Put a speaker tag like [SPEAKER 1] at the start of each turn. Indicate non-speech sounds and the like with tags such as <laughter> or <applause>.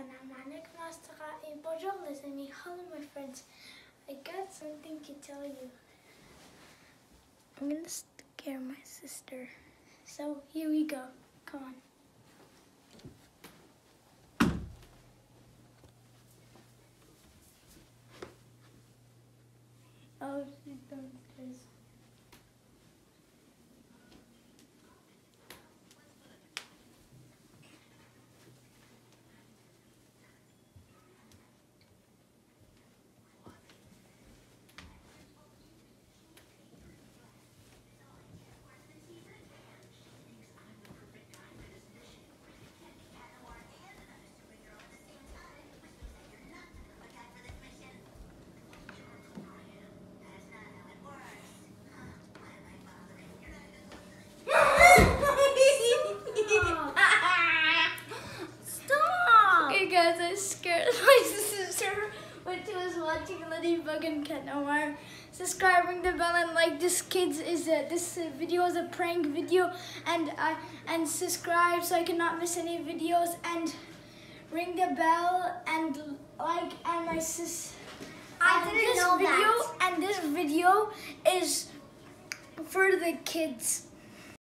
[SPEAKER 1] and I'm Anik Mastaka and bonjour les amis. Hello my friends. I got something to tell you. I'm gonna scare my sister. So here we go. Come on. Oh, she's done this. Scared <laughs> my sister when she was watching Ladybug and Cat Noir. Subscribe, ring the bell, and like this kids is a this video is a prank video, and I and subscribe so I cannot miss any videos and ring the bell and like and my sis.
[SPEAKER 2] I
[SPEAKER 1] and
[SPEAKER 2] didn't
[SPEAKER 1] this
[SPEAKER 2] know
[SPEAKER 1] video
[SPEAKER 2] that.
[SPEAKER 1] and this video is for the kids.